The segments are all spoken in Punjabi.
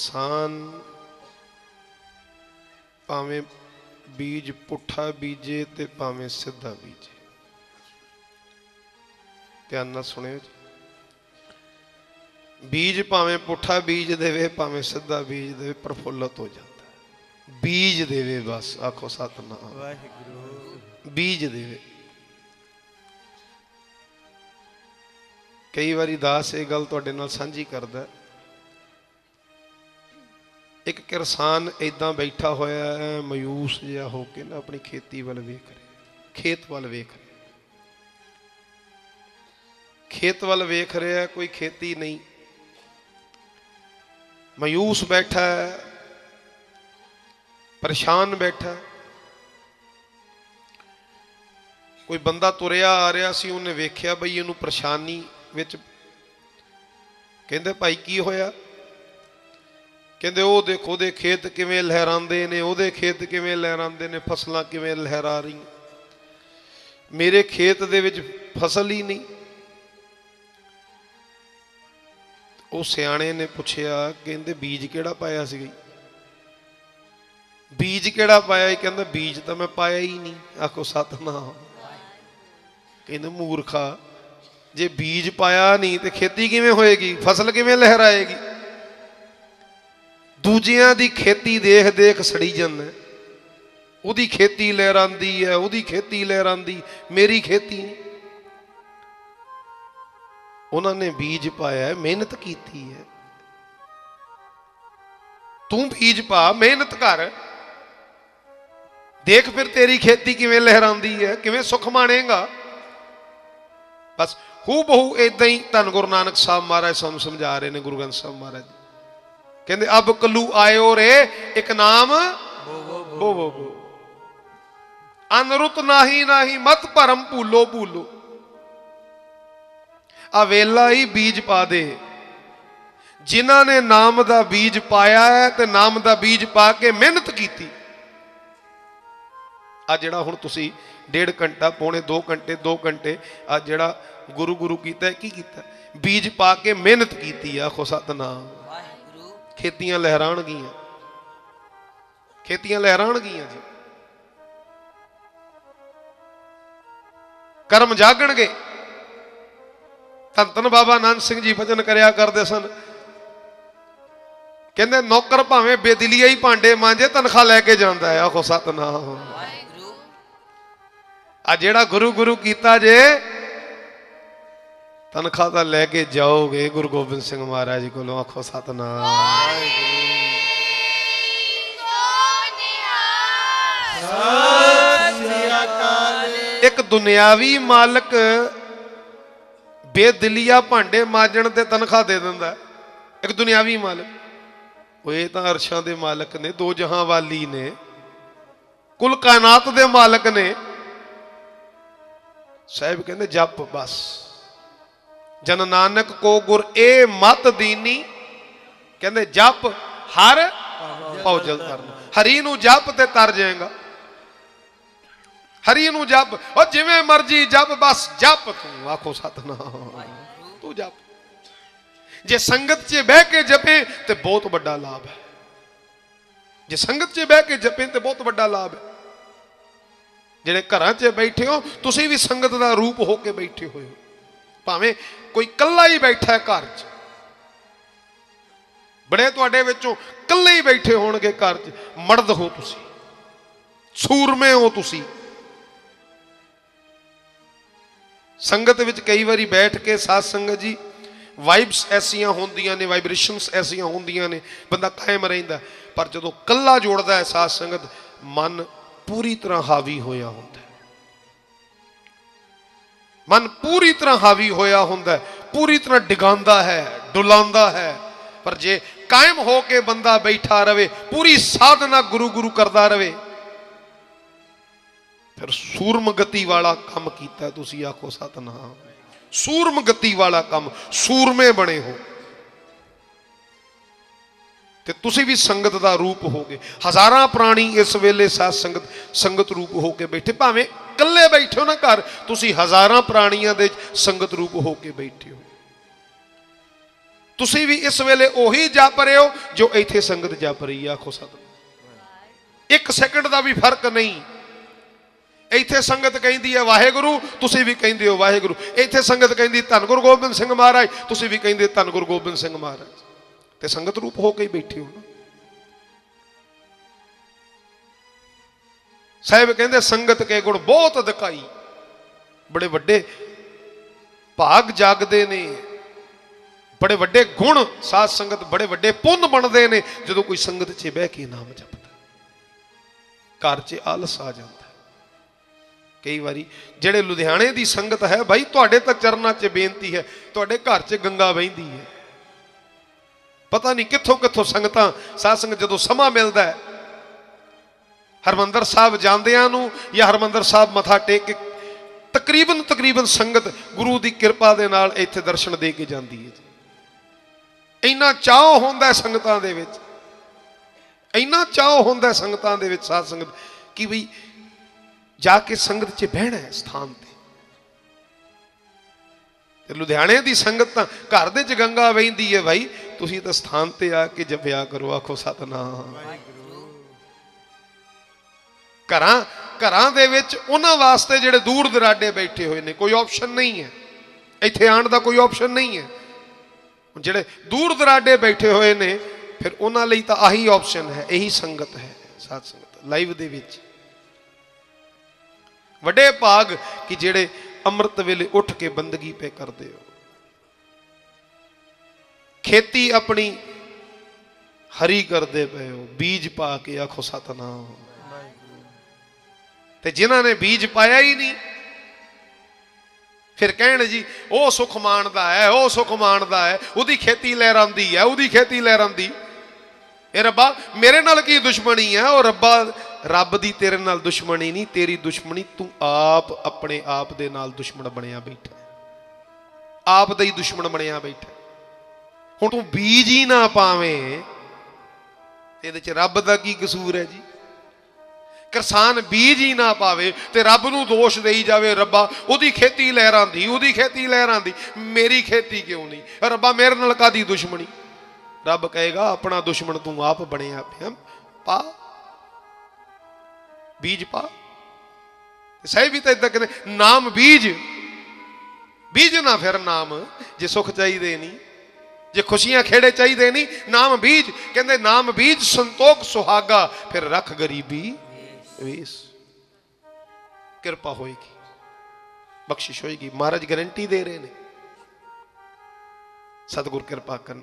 ਕਿਰਸਾਨ ਭਾਵੇਂ ਬੀਜ ਪੁੱਠਾ ਬੀਜੇ ਤੇ ਭਾਵੇਂ ਸਿੱਧਾ ਬੀਜੇ। ਧਿਆਨ ਨਾਲ ਸੁਣਿਓ ਜੀ। ਬੀਜ ਭਾਵੇਂ ਪੁੱਠਾ ਬੀਜ ਦੇਵੇ ਭਾਵੇਂ ਸਿੱਧਾ ਬੀਜ ਦੇਵੇ ਪ੍ਰਫੁੱਲਤ ਹੋ ਜਾਂਦਾ। ਬੀਜ ਦੇਵੇ ਬਸ ਆਖੋ ਸਤਨਾਮ। ਵਾਹਿਗੁਰੂ। ਬੀਜ ਦੇਵੇ। ਕਈ ਵਾਰੀ ਦਾਸ ਇਹ ਗੱਲ ਤੁਹਾਡੇ ਨਾਲ ਸਾਂਝੀ ਕਰਦਾ ਹੈ। ਇੱਕ ਕਿਸਾਨ ਇਦਾਂ ਬੈਠਾ ਹੋਇਆ ਹੈ, ਮਾਯੂਸ ਜਿਹਾ ਹੋ ਕੇ ਨਾ ਆਪਣੀ ਖੇਤੀ ਵੱਲ ਵੇਖ ਰਿਹਾ ਖੇਤ ਵੱਲ ਵੇਖ ਰਿਹਾ ਖੇਤ ਵੱਲ ਵੇਖ ਰਿਹਾ ਕੋਈ ਖੇਤੀ ਨਹੀਂ। ਮਾਯੂਸ ਬੈਠਾ ਹੈ, ਪਰੇਸ਼ਾਨ ਬੈਠਾ ਕੋਈ ਬੰਦਾ ਤੁਰਿਆ ਆ ਰਿਹਾ ਸੀ, ਉਹਨੇ ਵੇਖਿਆ ਬਈ ਇਹਨੂੰ ਪਰੇਸ਼ਾਨੀ ਵਿੱਚ। ਕਹਿੰਦੇ, ਭਾਈ, ਕੀ ਹੋਇਆ? ਕਹਿੰਦੇ ਉਹ ਦੇਖੋ ਦੇ ਖੇਤ ਕਿਵੇਂ ਲਹਿਰਾਉਂਦੇ ਨੇ, ਉਹਦੇ ਖੇਤ ਕਿਵੇਂ ਲਹਿਰਾਉਂਦੇ ਨੇ, ਫਸਲਾਂ ਕਿਵੇਂ ਲਹਿਰਾ ਰਹੀਆਂ। ਮੇਰੇ ਖੇਤ ਦੇ ਵਿੱਚ ਫਸਲ ਹੀ ਨਹੀਂ। ਉਹ ਸਿਆਣੇ ਨੇ ਪੁੱਛਿਆ, ਕਹਿੰਦੇ ਬੀਜ ਕਿਹੜਾ ਪਾਇਆ ਸੀਗਾ ਬੀਜ ਕਿਹੜਾ ਪਾਇਆ? ਇਹ ਕਹਿੰਦਾ, ਬੀਜ ਤਾਂ ਮੈਂ ਪਾਇਆ ਹੀ ਨਹੀਂ। ਆਖੋ, ਸਤਨਾਮ। ਕਹਿੰਦੇ, ਮੂਰਖਾ, ਜੇ ਬੀਜ ਪਾਇਆ ਨਹੀਂ ਤੇ ਖੇਤੀ ਕਿਵੇਂ ਹੋਏਗੀ? ਫਸਲ ਕਿਵੇਂ ਲਹਿਰਾਏਗੀ? ਦੂਜਿਆਂ ਦੀ ਖੇਤੀ ਦੇਖ ਦੇਖ ਸੜੀ ਜਾਂਦਾ। ਉਹਦੀ ਖੇਤੀ ਲਹਿਰਾਂਦੀ ਹੈ, ਉਹਦੀ ਖੇਤੀ ਲਹਿਰਾਂਦੀ, ਮੇਰੀ ਖੇਤੀ ਨਹੀਂ। ਉਹਨਾਂ ਨੇ ਬੀਜ ਪਾਇਆ ਮਿਹਨਤ ਕੀਤੀ ਹੈ। ਤੂੰ ਬੀਜ ਪਾ, ਮਿਹਨਤ ਕਰ। ਦੇਖ ਫਿਰ ਤੇਰੀ ਖੇਤੀ ਕਿਵੇਂ ਲਹਿਰਾਉਂਦੀ ਹੈ, ਕਿਵੇਂ ਸੁਖ ਮਾਣੇਗਾ। ਬਸ ਹੂ ਬਹੂ ਇਦਾਂ ਹੀ ਧੰਨ ਗੁਰੂ ਨਾਨਕ ਸਾਹਿਬ ਮਹਾਰਾਜ ਸਾਨੂੰ ਸਮਝਾ ਰਹੇ ਨੇ, ਗੁਰੂ ਗ੍ਰੰਥ ਸਾਹਿਬ ਮਹਾਰਾਜ। ਜੀ। ਕਹਿੰਦੇ, ਅਬ ਕਲੂ ਆਇਓ ਰੇ, ਇੱਕ ਨਾਮ ਬੋ ਬੋ ਬੋ। ਅਨਰੁਤ ਨਾਹੀ ਨਾਹੀ ਮਤ ਭਰਮ ਭੂਲੋ ਭੂਲੋ। ਆ ਵੇਲਾ ਹੀ ਬੀਜ ਪਾ ਦੇ। ਜਿਨ੍ਹਾਂ ਨੇ ਨਾਮ ਦਾ ਬੀਜ ਪਾਇਆ ਹੈ ਤੇ ਨਾਮ ਦਾ ਬੀਜ ਪਾ ਕੇ ਮਿਹਨਤ ਕੀਤੀ। ਆ ਜਿਹੜਾ ਹੁਣ ਤੁਸੀਂ ਡੇਢ ਘੰਟਾ, ਪੌਣੇ 2 ਘੰਟੇ 2 ਘੰਟੇ ਆ ਜਿਹੜਾ ਗੁਰੂ ਗੁਰੂ ਕੀਤਾ ਕੀ ਕੀਤਾ ਬੀਜ ਪਾ ਕੇ ਮਿਹਨਤ ਕੀਤੀ ਆ ਆਖੋ ਸਤਨਾਮ। ਖੇਤੀਆਂ ਲਹਿਰਾਣਗੀਆਂ ਖੇਤੀਆਂ ਲਹਿਰਾਣਗੀਆਂ ਜੀ। ਕਰਮ ਜਾਗਣਗੇ। ਧੰਨ ਬਾਬਾ ਨਾਨਕ ਸਿੰਘ ਜੀ ਭਜਨ ਕਰਿਆ ਕਰਦੇ ਸਨ। ਕਹਿੰਦੇ ਨੌਕਰ ਭਾਵੇਂ ਬੇਦਿਲੀਆ ਹੀ ਭਾਂਡੇ ਮਾਂਜੇ ਤਨਖਾਹ ਲੈ ਕੇ ਜਾਂਦਾ ਹੈ। ਆਖੋ ਸਤਨਾਮ। ਵਾਹਿਗੁਰੂ। ਆ ਜਿਹੜਾ ਗੁਰੂ ਗੁਰੂ ਕੀਤਾ ਜੇ ਤਨਖਾਹ ਤਾਂ ਲੈ ਕੇ ਜਾਓਗੇ, ਗੁਰੂ ਗੋਬਿੰਦ ਸਿੰਘ ਮਹਾਰਾਜ ਕੋਲੋਂ ਆਖੋ ਸਤਨਾਮ। ਇੱਕ ਦੁਨਿਆਵੀ ਮਾਲਕ ਬੇਦਿਲੀਆ ਭਾਂਡੇ ਮਾਜਣ ਤੇ ਤਨਖਾਹ ਦੇ ਦਿੰਦਾ। ਇੱਕ ਦੁਨਿਆਵੀ ਮਾਲਕ। ਉਹ ਇਹ ਤਾਂ ਅਰਸ਼ਾਂ ਦੇ ਮਾਲਕ ਨੇ, ਦੋ ਜਹਾਂ ਵਾਲੀ ਨੇ। ਕੁਲ ਕਾਇਨਾਤ ਦੇ ਮਾਲਕ ਨੇ। ਸਾਹਿਬ ਕਹਿੰਦੇ, ਜਪ ਬਸ। ਜਨ ਨਾਨਕ ਕੋ ਗੁਰ ਏ ਮਤ ਦੀਨੀ। ਕਹਿੰਦੇ ਜਪ ਹਰ ਭੌਜਲ ਕਰਨ ਹਰੀ ਨੂੰ ਜਪ ਤੇ ਤਰ ਜਾਏਗਾ। ਹਰੀ ਨੂੰ ਜਪ, ਉਹ ਜਿਵੇਂ ਮਰਜ਼ੀ ਜਪ, ਬਸ ਜਪ ਤੂੰ, ਆਖੋ ਸਤਨਾਮ। ਤੂੰ ਜਪ। ਜੇ ਸੰਗਤ 'ਚ ਬਹਿ ਕੇ ਜਪੇ ਤੇ ਬਹੁਤ ਵੱਡਾ ਲਾਭ ਹੈ। ਜੇ ਸੰਗਤ 'ਚ ਬਹਿ ਕੇ ਜਪੇ ਤੇ ਬਹੁਤ ਵੱਡਾ ਲਾਭ ਹੈ। ਜਿਹੜੇ ਘਰਾਂ 'ਚ ਬੈਠੇ ਹੋ, ਤੁਸੀਂ ਵੀ ਸੰਗਤ ਦਾ ਰੂਪ ਹੋ ਕੇ ਬੈਠੇ ਹੋਏ ਹੋ। ਭਾਵੇਂ ਕੋਈ ਕੱਲਾ ਹੀ ਬੈਠਾ ਹੈ ਘਰ 'ਚ। ਬੜੇ ਤੁਹਾਡੇ ਵਿੱਚੋਂ ਕੱਲੇ ਹੀ ਬੈਠੇ ਹੋਣਗੇ ਘਰ 'ਚ। ਮਰਦ ਹੋ ਤੁਸੀਂ, ਸੂਰਮੇ ਹੋ ਤੁਸੀਂ। ਸੰਗਤ ਵਿੱਚ ਕਈ ਵਾਰੀ ਬੈਠ ਕੇ ਸਾਧ ਸੰਗਤ ਜੀ ਵਾਈਬਸ ਐਸੀਆਂ ਹੁੰਦੀਆਂ ਨੇ ਵਾਈਬ੍ਰੇਸ਼ਨਸ ਐਸੀਆਂ ਹੁੰਦੀਆਂ ਨੇ, ਬੰਦਾ ਕਾਇਮ ਰਹਿੰਦਾ ਪਰ ਜਦੋਂ ਕੱਲਾ ਜੋੜਦਾ ਹੈ ਸਾਧ ਸੰਗਤ, ਮਨ ਪੂਰੀ ਤਰ੍ਹਾਂ ਹਾਵੀ ਹੋਇਆ ਹੁੰਦਾ ਮਨ ਪੂਰੀ ਤਰ੍ਹਾਂ ਹਾਵੀ ਹੋਇਆ ਹੁੰਦਾ ਹੈ, ਪੂਰੀ ਤਰ੍ਹਾਂ ਡਿਗਾਉਂਦਾ ਹੈ, ਡੁਲਾਉਂਦਾ ਹੈ। ਪਰ ਜੇ ਕਾਇਮ ਹੋ ਕੇ ਬੰਦਾ ਬੈਠਾ ਰਵੇ, ਪੂਰੀ ਸਾਧਨਾ ਗੁਰੂ ਗੁਰੂ ਕਰਦਾ ਰਵੇ, ਫਿਰ ਸੂਰਮ ਗਤੀ ਵਾਲਾ ਕੰਮ ਕੀਤਾ ਤੁਸੀਂ, ਆਖੋ ਸਤਨਾਮ। ਸੂਰਮ ਗਤੀ ਵਾਲਾ ਕੰਮ, ਸੂਰਮੇ ਬਣੇ ਹੋ। ਤੇ ਤੁਸੀਂ ਵੀ ਸੰਗਤ ਦਾ ਰੂਪ ਹੋਗੇ। ਹਜ਼ਾਰਾਂ ਪ੍ਰਾਣੀ ਇਸ ਵੇਲੇ ਸਾਧ ਸੰਗਤ ਸੰਗਤ ਰੂਪ ਹੋ ਕੇ ਬੈਠੇ, ਭਾਵੇਂ ਇਕੱਲੇ ਬੈਠੇ ਹੋ ਨਾ ਘਰ, ਤੁਸੀਂ ਹਜ਼ਾਰਾਂ ਪ੍ਰਾਣੀਆਂ ਦੇ ਸੰਗਤ ਰੂਪ ਹੋ ਕੇ ਬੈਠੇ ਹੋ। ਤੁਸੀਂ ਵੀ ਇਸ ਵੇਲੇ ਉਹੀ ਜਪ ਰਹੇ ਹੋ ਜੋ ਇੱਥੇ ਸੰਗਤ ਜਪ ਰਹੀ ਆ, ਆਖੋ ਸਤਿ ਇੱਕ ਸੈਕਿੰਡ ਦਾ ਵੀ ਫ਼ਰਕ ਨਹੀਂ। ਇੱਥੇ ਸੰਗਤ ਕਹਿੰਦੀ ਹੈ ਵਾਹਿਗੁਰੂ, ਤੁਸੀਂ ਵੀ ਕਹਿੰਦੇ ਹੋ, ਵਾਹਿਗੁਰੂ। ਇੱਥੇ ਸੰਗਤ ਕਹਿੰਦੀ, ਧੰਨ ਗੁਰੂ ਗੋਬਿੰਦ ਸਿੰਘ ਮਹਾਰਾਜ, ਤੁਸੀਂ ਵੀ ਕਹਿੰਦੇ ਧੰਨ ਗੁਰੂ ਗੋਬਿੰਦ ਸਿੰਘ ਮਹਾਰਾਜ। ਤੇ ਸੰਗਤ ਰੂਪ ਹੋ ਕੇ ਬੈਠੇ ਹੋ ਨਾ। ਸਾਹਿਬ ਕਹਿੰਦੇ, ਸੰਗਤ ਕੇ ਗੁਣ ਬਹੁਤ ਦਿਖਾਈ ਬੜੇ ਵੱਡੇ ਭਾਗ ਜਾਗਦੇ ਨੇ। ਬੜੇ ਵੱਡੇ ਗੁਣ ਸਾਧ ਸੰਗਤ, ਬੜੇ ਵੱਡੇ ਪੁੰਨ ਬਣਦੇ ਨੇ। ਜਦੋਂ ਕੋਈ ਸੰਗਤ 'ਚ ਬਹਿ ਕੇ ਨਾਮ ਜਪਦਾ, ਘਰ 'ਚ ਆਲਸ ਆ ਜਾਂਦਾ। ਕਈ ਵਾਰੀ ਜਿਹੜੇ ਲੁਧਿਆਣੇ ਦੀ ਸੰਗਤ ਹੈ ਭਾਈ ਤੁਹਾਡੇ ਤਾਂ ਚਰਨਾਂ 'ਚ ਬੇਨਤੀ ਹੈ, ਤੁਹਾਡੇ ਘਰ 'ਚ ਗੰਗਾ ਵਹਿੰਦੀ ਹੈ। ਪਤਾ ਨਹੀਂ ਕਿੱਥੋਂ ਕਿੱਥੋਂ ਸੰਗਤਾਂ, ਸਾਧ ਸੰਗਤ ਜਦੋਂ ਸਮਾਂ ਮਿਲਦਾ ਹੈ ਹਰਮੰਦਰ ਸਾਹਿਬ ਜਾਂਦਿਆਂ ਨੂੰ ਜਾਂ ਹਰਮੰਦਰ ਸਾਹਿਬ ਮੱਥਾ ਟੇਕ ਕੇ ਤਕਰੀਬਨ ਤਕਰੀਬਨ ਸੰਗਤ ਗੁਰੂ ਦੀ ਕਿਰਪਾ ਦੇ ਨਾਲ ਇੱਥੇ ਦਰਸ਼ਨ ਦੇ ਕੇ ਜਾਂਦੀ ਹੈ ਇੰਨਾ ਚਾਹ ਹੁੰਦਾ ਸੰਗਤਾਂ ਦੇ ਵਿੱਚ। ਇੰਨਾ ਚਾਹ ਹੁੰਦਾ ਸੰਗਤਾਂ ਦੇ ਵਿੱਚ ਸਾਧ ਸੰਗਤ ਕਿ ਵੀ ਜਾ ਕੇ ਸੰਗਤ 'ਚ ਬਹਿਣਾ ਹੈ ਸਥਾਨ ਤੇ। ਤੇ ਲੁਧਿਆਣੇ ਦੀ ਸੰਗਤ ਤਾਂ ਘਰ ਦੇ 'ਚ ਗੰਗਾ ਵਹਿੰਦੀ ਹੈ ਭਾਈ ਤੁਸੀਂ ਤਾਂ ਸਥਾਨ ਤੇ ਆ ਕੇ ਜਪਿਆ ਕਰੋ, ਆਖੋ ਸਤਨਾਮ। ਘਰਾਂ ਘਰਾਂ ਦੇ ਵਿੱਚ ਉਹਨਾਂ ਵਾਸਤੇ ਜਿਹੜੇ ਦੂਰ ਦਰਾਡੇ ਬੈਠੇ ਹੋਏ ਨੇ, ਕੋਈ ਆਪਸ਼ਨ ਨਹੀਂ ਹੈ। ਇੱਥੇ ਆਉਣ ਦਾ ਕੋਈ ਆਪਸ਼ਨ ਨਹੀਂ ਹੈ। ਜਿਹੜੇ ਦੂਰ ਦਰਾਡੇ ਬੈਠੇ ਹੋਏ ਨੇ, ਫਿਰ ਉਹਨਾਂ ਲਈ ਤਾਂ ਆਹੀ ਆਪਸ਼ਨ ਹੈ, ਇਹੀ ਸੰਗਤ ਹੈ, ਸਾਧ ਸੰਗਤ ਲਾਈਵ ਦੇ ਵਿੱਚ। ਵੱਡੇ ਭਾਗ ਕਿ ਜਿਹੜੇ ਅੰਮ੍ਰਿਤ ਵੇਲੇ ਉੱਠ ਕੇ ਬੰਦਗੀ ਪੇ ਕਰਦੇ ਹੋ। ਖੇਤੀ ਆਪਣੀ ਹਰੀ ਕਰਦੇ ਪਏ ਹੋ, ਬੀਜ ਪਾ ਕੇ ਆਖੋ, ਸਤਨਾਮ। ਤੇ ਜਿਨ੍ਹਾਂ ਨੇ ਬੀਜ ਪਾਇਆ ਹੀ ਨਹੀਂ। ਫਿਰ ਕਹਿਣ ਜੀ, ਉਹ ਸੁਖ ਮਾਣਦਾ ਹੈ, ਉਹ ਸੁਖ ਮਾਣਦਾ ਹੈ, ਉਹਦੀ ਖੇਤੀ ਲਹਿਰਾਂਦੀ ਹੈ, ਉਹਦੀ ਖੇਤੀ ਲਹਿਰਾਂਦੀ ਇਹ ਰੱਬਾ, ਮੇਰੇ ਨਾਲ ਕੀ ਦੁਸ਼ਮਣੀ ਹੈ? ਉਹ ਰੱਬਾ, ਰੱਬ ਦੀ ਤੇਰੇ ਨਾਲ ਦੁਸ਼ਮਣੀ ਨਹੀਂ, ਤੇਰੀ ਦੁਸ਼ਮਣੀ ਤੂੰ ਆਪ, ਆਪਣੇ ਆਪ ਦੇ ਨਾਲ ਦੁਸ਼ਮਣ ਬਣਿਆ ਬੈਠਾ ਆਪ ਦਾ ਹੀ ਦੁਸ਼ਮਣ ਬਣਿਆ ਬੈਠਾ ਹੁਣ ਤੂੰ ਬੀਜ ਹੀ ਨਾ ਪਾਵੇਂ ਇਹਦੇ ਚ ਰੱਬ ਦਾ ਕੀ ਕਸੂਰ ਹੈ ਜੀ? ਕਿਸਾਨ ਬੀਜ ਹੀ ਨਾ ਪਾਵੇ ਤੇ ਰੱਬ ਨੂੰ ਦੋਸ਼ ਦੇਈ ਜਾਵੇ, ਰੱਬਾ, ਉਹਦੀ ਖੇਤੀ ਲਹਿਰਾਂਦੀ ਉਹਦੀ ਖੇਤੀ ਲਹਿਰਾਂਦੀ ਮੇਰੀ ਖੇਤੀ ਕਿਉਂ ਨਹੀਂ? ਰੱਬਾ ਮੇਰੇ ਨਾਲ ਕਾਦੀ ਦੁਸ਼ਮਣੀ? ਰੱਬ ਕਹੇਗਾ, ਆਪਣਾ ਦੁਸ਼ਮਣ ਤੂੰ ਆਪ ਬਣਿਆ ਪਿਆ, ਪਾ। ਬੀਜ ਪਾ। ਸਹੀ ਵੀ ਤਾਂ ਇਦਾਂ ਕਹਿੰਦੇ, ਨਾਮ ਬੀਜ। ਬੀਜ ਨਾ ਫਿਰ ਨਾਮ, ਜੇ ਸੁਖ ਚਾਹੀਦੇ ਨਹੀਂ, ਜੇ ਖੁਸ਼ੀਆਂ ਖੇੜੇ ਚਾਹੀਦੇ ਨਹੀਂ, ਨਾਮ ਬੀਜ। ਕਹਿੰਦੇ, ਨਾਮ ਬੀਜ ਸੰਤੋਖ ਸੁਹਾਗਾ, ਫਿਰ ਰੱਖ ਗਰੀਬੀ। ਵੇਸ ਕਿਰਪਾ ਹੋਏਗੀ, ਬਖਸ਼ਿਸ਼ ਹੋਏਗੀ, ਮਹਾਰਾਜ ਗਾਰੰਟੀ ਦੇ ਰਹੇ ਨੇ। ਸਤਿਗੁਰ ਕਿਰਪਾ ਕਰਨ।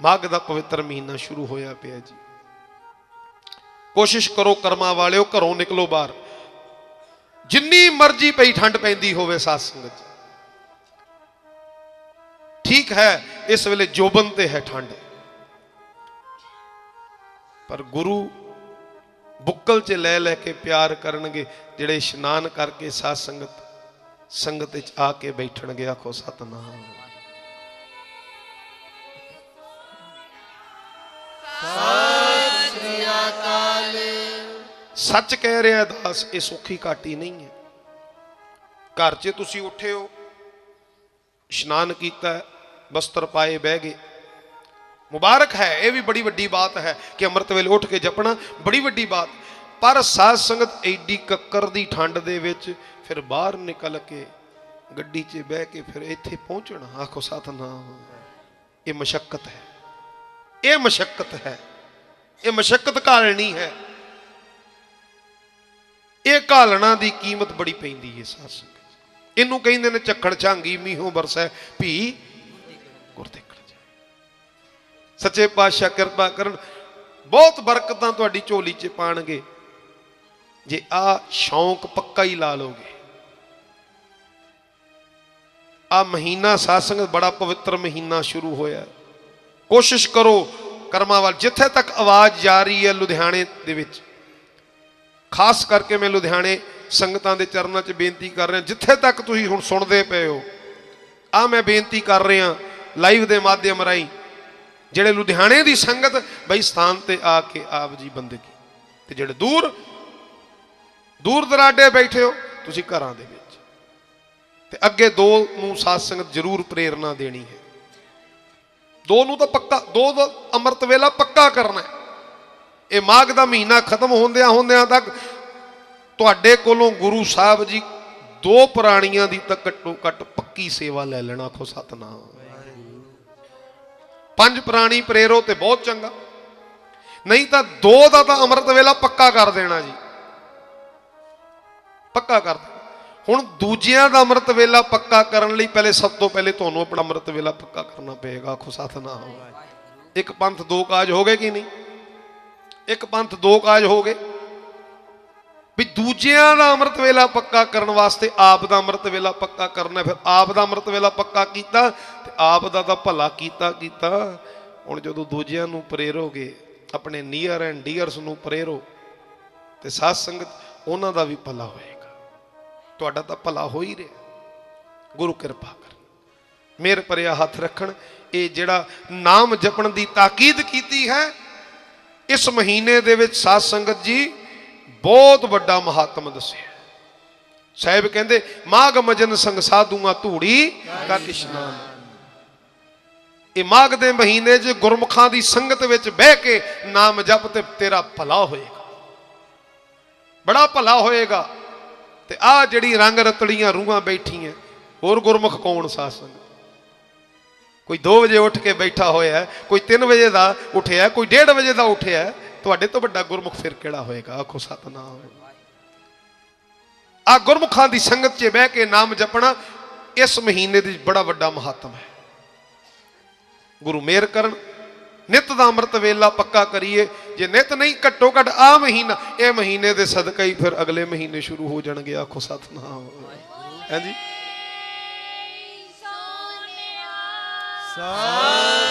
ਮਾਘ ਦਾ ਪਵਿੱਤਰ ਮਹੀਨਾ ਸ਼ੁਰੂ ਹੋਇਆ ਪਿਆ ਜੀ। ਕੋਸ਼ਿਸ਼ ਕਰੋ ਕਰਮਾਂ ਵਾਲਿਓ, ਘਰੋਂ ਨਿਕਲੋ ਬਾਹਰ। ਜਿੰਨੀ ਮਰਜ਼ੀ ਪਈ ਠੰਡ ਪੈਂਦੀ ਹੋਵੇ ਸਾਧ ਸੰਗਤ ਠੀਕ ਹੈ, ਇਸ ਵੇਲੇ ਜੋਬਨ ਤੇ ਹੈ ਠੰਡ। ਪਰ ਗੁਰੂ ਬੁੱਕਲ 'ਚ ਲੈ ਲੈ ਕੇ ਪਿਆਰ ਕਰਨਗੇ, ਜਿਹੜੇ ਇਸ਼ਨਾਨ ਕਰਕੇ ਸਾਧ ਸੰਗਤ ਸੰਗਤ ਚ ਆ ਕੇ ਬੈਠਣਗੇ, ਆਖੋ ਸਤਨਾਮ। ਸੱਚ ਕਹਿ ਰਿਹਾ ਦਾਸ, ਇਹ ਸੁੱਖੀ ਘਾਟੀ ਨਹੀਂ ਹੈ। ਘਰ 'ਚ ਤੁਸੀਂ ਉੱਠੇ ਹੋ, ਇਸ਼ਨਾਨ ਕੀਤਾ, ਬਸਤਰ ਪਾਏ ਬਹਿ ਗਏ। ਮੁਬਾਰਕ ਹੈ, ਇਹ ਵੀ ਬੜੀ ਵੱਡੀ ਬਾਤ ਹੈ ਕਿ ਅੰਮ੍ਰਿਤ ਵੇਲੇ ਉੱਠ ਕੇ ਜਪਣਾ ਬੜੀ ਵੱਡੀ ਬਾਤ। ਪਰ ਸਾਧ ਸੰਗਤ ਐਡੀ ਕੱਕਰ ਦੀ ਠੰਡ ਦੇ ਵਿੱਚ ਫਿਰ ਬਾਹਰ ਨਿਕਲ ਕੇ ਗੱਡੀ 'ਚ ਬਹਿ ਕੇ ਫਿਰ ਇੱਥੇ ਪਹੁੰਚਣਾ, ਆਖੋ ਸਤਨਾਮ। ਇਹ ਮਸ਼ਕਤ ਹੈ। ਇਹ ਮਸ਼ਕਤ ਹੈ। ਇਹ ਮਸ਼ਕਤ ਘਾਲਣੀ ਹੈ। ਇਹ ਘਾਲਣਾ ਦੀ ਕੀਮਤ ਬੜੀ ਪੈਂਦੀ ਹੈ ਸਾਧ ਸੰਗਤ। ਇਹਨੂੰ ਕਹਿੰਦੇ ਨੇ ਚੱਕੜ ਝਾਂਗੀ ਮੀਂਹੋਂ ਵਰਸੈ ਭੀ ਗੁਰ ਸੱਚੇ ਪਾਤਸ਼ਾਹ ਕਿਰਪਾ ਕਰਨ। ਬਹੁਤ ਬਰਕਤਾਂ ਤੁਹਾਡੀ ਝੋਲੀ 'ਚ ਪਾਣਗੇ। ਜੇ ਆ ਸ਼ੌਂਕ ਪੱਕਾ ਹੀ ਲਾ ਲੋਗੇ ਆ ਮਹੀਨਾ ਸਾਧ ਬੜਾ ਪਵਿੱਤਰ ਮਹੀਨਾ ਸ਼ੁਰੂ ਹੋਇਆ। ਕੋਸ਼ਿਸ਼ ਕਰੋ ਕਰਮਾਂ ਵੱਲ। ਜਿੱਥੇ ਤੱਕ ਆਵਾਜ਼ ਜਾ ਰਹੀ ਹੈ ਲੁਧਿਆਣੇ ਦੇ ਵਿੱਚ, ਖਾਸ ਕਰਕੇ ਮੈਂ ਲੁਧਿਆਣੇ ਸੰਗਤਾਂ ਦੇ ਚਰਨਾਂ 'ਚ ਬੇਨਤੀ ਕਰ ਰਿਹਾ। ਜਿੱਥੇ ਤੱਕ ਤੁਸੀਂ ਹੁਣ ਸੁਣਦੇ ਪਏ ਹੋ, ਆ ਮੈਂ ਬੇਨਤੀ ਕਰ ਰਿਹਾ, ਲਾਈਵ ਦੇ ਮਾਧਿਅਮ ਰਾਹੀਂ ਜਿਹੜੇ ਲੁਧਿਆਣੇ ਦੀ ਸੰਗਤ, ਬਈ ਸਥਾਨ ਤੇ ਆ ਕੇ ਆਪ ਜੀ ਬੰਦਗੀ। ਤੇ ਜਿਹੜੇ ਦੂਰ ਦੂਰ ਦਰਾਡੇ ਬੈਠੇ ਹੋ, ਤੁਸੀਂ ਘਰਾਂ ਦੇ ਵਿੱਚ। ਤੇ ਅੱਗੇ ਦੋ ਨੂੰ ਸਾਧ ਸੰਗਤ ਜ਼ਰੂਰ ਪ੍ਰੇਰਣਾ ਦੇਣੀ ਹੈ। ਦੋ ਨੂੰ ਤਾਂ ਪੱਕਾ, ਦੋ ਦਾ ਅੰਮ੍ਰਿਤ ਵੇਲਾ ਪੱਕਾ ਕਰਨਾ ਹੈ। ਇਹ ਮਾਘ ਦਾ ਮਹੀਨਾ ਖਤਮ ਹੁੰਦਿਆਂ ਹੁੰਦਿਆਂ ਤੱਕ ਤੁਹਾਡੇ ਕੋਲੋਂ ਗੁਰੂ ਸਾਹਿਬ ਜੀ ਦੋ ਪ੍ਰਾਣੀਆਂ ਦੀ ਤਾਂ ਘੱਟੋ ਘੱਟ ਪੱਕੀ ਸੇਵਾ ਲੈ ਲੈਣਾ ਖੋ ਸਤਨਾਮ। ਪੰਜ ਪ੍ਰਾਣੀ ਪ੍ਰੇਰੋ ਤੇ ਬਹੁਤ ਚੰਗਾ। ਨਹੀਂ ਤਾਂ ਦੋ ਦਾ ਤਾਂ ਅੰਮ੍ਰਿਤ ਵੇਲਾ ਪੱਕਾ ਕਰ ਦੇਣਾ ਜੀ। ਪੱਕਾ ਕਰ ਦੇਣਾ। ਹੁਣ ਦੂਜਿਆਂ ਦਾ ਅੰਮ੍ਰਿਤ ਵੇਲਾ ਪੱਕਾ ਕਰਨ ਲਈ ਪਹਿਲੇ ਸਭ ਤੋਂ ਪਹਿਲੇ ਤੁਹਾਨੂੰ ਆਪਣਾ ਅੰਮ੍ਰਿਤ ਵੇਲਾ ਪੱਕਾ ਕਰਨਾ ਪਏਗਾ, ਆਖੋ ਸਤਨਾਮ। ਇੱਕ ਪੰਥ ਦੋ ਕਾਜ ਹੋ ਗਏ ਕਿ ਨਹੀਂ? ਇੱਕ ਪੰਥ ਦੋ ਕਾਜ ਹੋ ਗਏ। ਵੀ ਦੂਜਿਆਂ ਦਾ ਅੰਮ੍ਰਿਤ ਵੇਲਾ ਪੱਕਾ ਕਰਨ ਵਾਸਤੇ ਆਪ ਦਾ ਅੰਮ੍ਰਿਤ ਵੇਲਾ ਪੱਕਾ ਕਰਨਾ, ਫਿਰ ਆਪ ਦਾ ਅੰਮ੍ਰਿਤ ਵੇਲਾ ਪੱਕਾ ਕੀਤਾ ਤੇ ਆਪ ਦਾ ਤਾਂ ਭਲਾ ਕੀਤਾ ਕੀਤਾ। ਹੁਣ ਜਦੋਂ ਦੂਜਿਆਂ ਨੂੰ ਪ੍ਰੇਰੋਗੇ, ਆਪਣੇ ਨੀਅਰ ਐਂਡ ਡੀਅਰਸ ਨੂੰ ਪ੍ਰੇਰੋ ਤੇ ਸਾਧ ਸੰਗਤ ਉਹਨਾਂ ਦਾ ਵੀ ਭਲਾ ਹੋਏਗਾ। ਤੁਹਾਡਾ ਤਾਂ ਭਲਾ ਹੋ ਹੀ ਰਿਹਾ। ਗੁਰੂ ਕਿਰਪਾ ਕਰ। ਮੇਰ ਪਰਿਆ ਹੱਥ ਰੱਖਣ, ਇਹ ਜਿਹੜਾ ਨਾਮ ਜਪਣ ਦੀ ਤਾਕੀਦ ਕੀਤੀ ਹੈ, ਇਸ ਮਹੀਨੇ ਦੇ ਵਿੱਚ ਸਾਧ ਸੰਗਤ ਜੀ ਬਹੁਤ ਵੱਡਾ ਮਹਾਤਮ ਦੱਸਿਆ। ਸਾਹਿਬ ਕਹਿੰਦੇ, ਮਾਘ ਮਜਨ ਸੰਗ ਸਾਧੂਆਂ ਧੂੜੀ ਕਰ ਇਸ਼ਨਾਨ ਇਹ ਮਾਘ ਦੇ ਮਹੀਨੇ 'ਚ ਗੁਰਮੁਖਾਂ ਦੀ ਸੰਗਤ ਵਿੱਚ ਬਹਿ ਕੇ ਨਾਮ ਜਪ ਤੇ ਤੇਰਾ ਭਲਾ ਹੋਏਗਾ। ਬੜਾ ਭਲਾ ਹੋਏਗਾ। ਤੇ ਆ ਜਿਹੜੀ ਰੰਗ ਰਤੜੀਆਂ ਰੂਹਾਂ ਬੈਠੀਆਂ, ਹੋਰ ਗੁਰਮੁਖ ਕੌਣ ਸਾਧ ਸੰਗਤ? ਕੋਈ 2 ਵਜੇ ਉੱਠ ਕੇ ਬੈਠਾ ਹੋਇਆ, ਕੋਈ 3 ਵਜੇ ਦਾ ਉੱਠਿਆ, ਕੋਈ 1:30 ਵਜੇ ਦਾ ਉੱਠਿਆ ਤੁਹਾਡੇ ਤੋਂ ਵੱਡਾ ਗੁਰਮੁਖ ਫਿਰ ਕਿਹੜਾ ਹੋਏਗਾ? ਆਖੋ ਸਤਨਾਮ। ਆ ਗੁਰਮੁਖਾਂ ਦੀ ਸੰਗਤ 'ਚ ਬਹਿ ਕੇ ਨਾਮ ਜਪਣਾ ਇਸ ਮਹੀਨੇ ਦੀ ਬੜਾ ਵੱਡਾ ਮਹੱਤਵ ਹੈ। ਗੁਰੂ ਮੇਰ ਕਰਨ, ਨਿਤ ਦਾ ਅੰਮ੍ਰਿਤ ਵੇਲਾ ਪੱਕਾ ਕਰੀਏ। ਜੇ ਨਿਤ ਨਹੀਂ, ਘੱਟੋ ਘੱਟ ਆ ਮਹੀਨਾ, ਇਹ ਮਹੀਨੇ ਦੇ ਸਦਕਾ ਹੀ ਫਿਰ ਅਗਲੇ ਮਹੀਨੇ ਸ਼ੁਰੂ ਹੋ ਜਾਣਗੇ, ਆਖੋ ਸਤਨਾਮ। ਹਾਂਜੀ ਸਾ